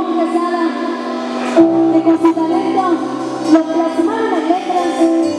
Monte Sala, de con su talento lo plasmaron en letras.